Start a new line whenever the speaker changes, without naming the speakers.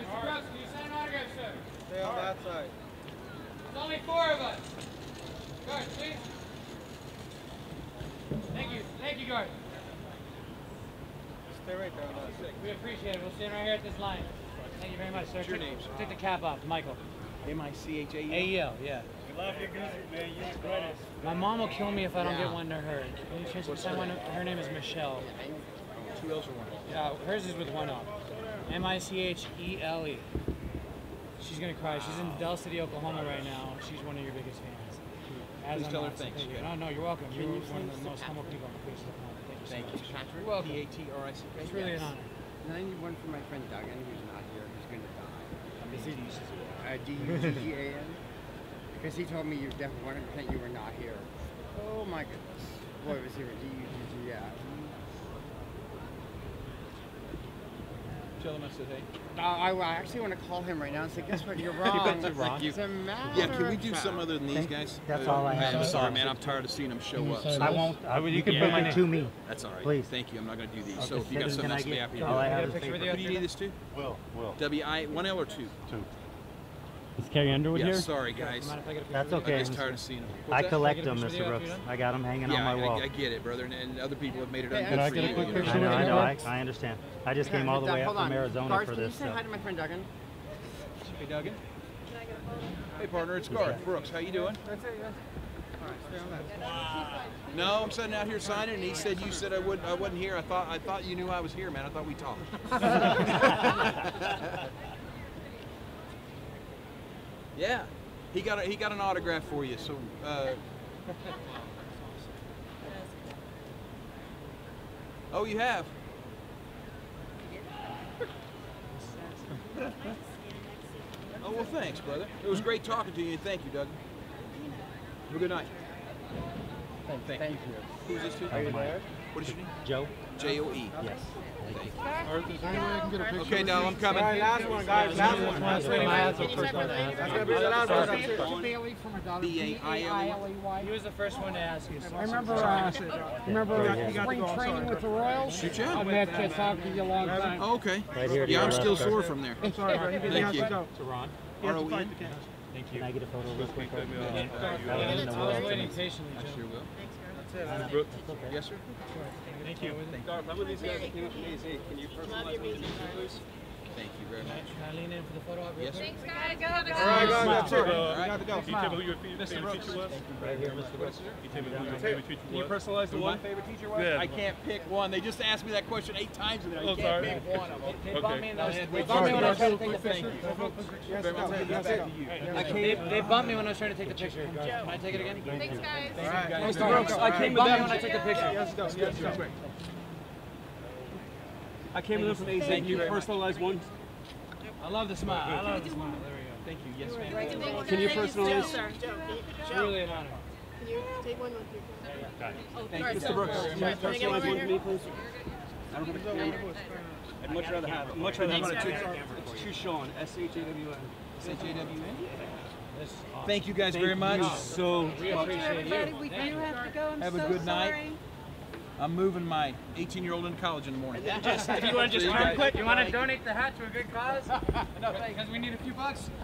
Mr. Brooks, can you sign an autograph, sir?
Stay on that side.
There's only four of us. Guard, please. Thank you. Thank you, guard.
Stay right there on that side.
We appreciate it. We'll stand right here at this line. Thank you very much, sir.
What's your
Take-
name, sir?
Take the cap off, Michael.
M-I-C-H-A-E?
AEL, yeah.
We love you, Goosey, man. You're the greatest.
My mom will kill me if I don't get one to her. Can you change the sign one? Her name is Michelle.
Two L's or one?
Uh, hers is with one O. M I C H E L E. She's gonna cry. She's in Del City, Oklahoma right now. She's one of your biggest fans. As
Please
am
tell
I,
her
so
thanks.
thank you. No, no, you're welcome. You're one of the most humble people on the face of the planet. Thank you. so
Thank you.
much. You're welcome.
P-A-T-R-I-C-K?
It's really an honor.
And I need one for my friend Duggan, who's not here, who's going to die.
I'm Is he-
Uh, D-U-G-G-A-N? Because he told me you definitely 100% you were not here. Oh my goodness. Boy, was he a D-U-G-G, yeah.
Tell him I said hey.
Uh, I, I actually want to call him right now and say, guess what, you're wrong.
Thank you.
As a matter
Yeah, can we do some other than these guys?
that's
Uh,
all I have
I'm sorry, man. I'm tired of seeing them show up.
I won't. I, you can
Yeah.
bring it to me.
that's all right.
Please.
Thank you. I'm not going to do these.
Okay,
so if you got
then
something
can I
else to be happy
all I
to
have
Get a
is paper.
do. Who do you need this to?
Will, Will.
W-I, one L or two?
Two.
Is Carrie Underwood
Yeah,
here?
sorry, guys.
Mind if I get
That's okay.
I'm just tired of seeing them.
I collect them,
get a picture
Mr. Brooks. I got them hanging
Yeah,
on my
I,
wall.
I get it, brother, and, and other people have made it
Hey,
ungood
I
for you. you know.
I know, I know. I, I understand. I just came all the way up from. Arizona
Guards,
for
can
this
you say
stuff.
hi to my friend Duggan?
Hey, Duggan. Hey, partner, it's Garth Brooks. How you doing?
That's it, yeah. All right, stay on that.
No, I'm sitting out here signing, and he said you said I wouldn't. I wasn't here. I thought I thought you knew I was here, man. I thought we talked. yeah, he got a, he got an autograph for you. So. Uh, oh, you have. Oh well, thanks, brother. It was great talking to you, and thank you, Doug. Have a good night. Thank, you. Who's this to?
Are you there?
What is your name?
Joe?
J O E.
Yes.
Okay, Dal, I'm coming.
All right, last one, guys. Last one.
Last one.
That's gonna be the last one. That's it.
Bailey from her daughter.
B A I L E.
He was the first one to ask you. So
I remember, uh, remember
Yeah.
spring training with the Royals?
Shoot ya.
I've met you, talked to you a long time.
Okay.
Right here to
Yeah,
your
I'm still
left, sir.
sore from there.
I'm sorry, bro. He
Thank
has
you.
to go.
To Ron.
R O.
Thank
Can
you.
I get a photo real quick? right now?
Yeah.
That was in
I was
world.
waiting patiently,
I sure will.
Brooks.
That's okay.
Yes, sir.
Thank you.
Garth, how about these guys that came up from AZ? Can you personalize one of these, please?
Thank you very much.
Can I lean in for the photo op real
Yes,
quick?
Thanks, guys. Go,
All right, guys. That's it.
Uh,
We got to go.
Can you tell me who your favorite teacher was?
Right here, Mr. Brooks.
Can you tell me who your favorite teacher
Can you personalize the one
my
favorite teacher was?
Yeah.
I can't pick one. They just asked me that question eight times and I
Oh,
can't
sorry.
pick one of them.
They bumped me
Okay.
when I was, they bumped me when I was trying to take the picture.
you.
Yes,
Very much.
go.
Back
That's
to
it.
you.
They, they bumped me when I was trying to take the picture. Can I take it again?
Thanks, guys.
All right.
Mr.
Mr.
Brooks, I came bumped me when I took the picture.
Yes, go. Yes, go.
I came with them from AZ.
Thank you very much.
personalize one?
I love the smile. I love the smile. There we go.
Thank you. Yes, ma'am.
Can you personalize?
It's really an honor.
Can you take one with you? Oh,
Thank you. Mr. Brooks.
Can you personalize one for me, please? I don't have a camera. I'd much rather have, it. much rather have it. It's True S-H-A-W-N.
S-H-A-W-N.
Awesome.
Thank you guys very much.
So
We appreciate you.
We do have to go. I'm
Have a
so
good night.
Sorry.
I'm moving my 18 year old into college in the morning.
Just, if you want to just
See you
quick, you want to donate the hat to a good cause? no, because we need a few bucks.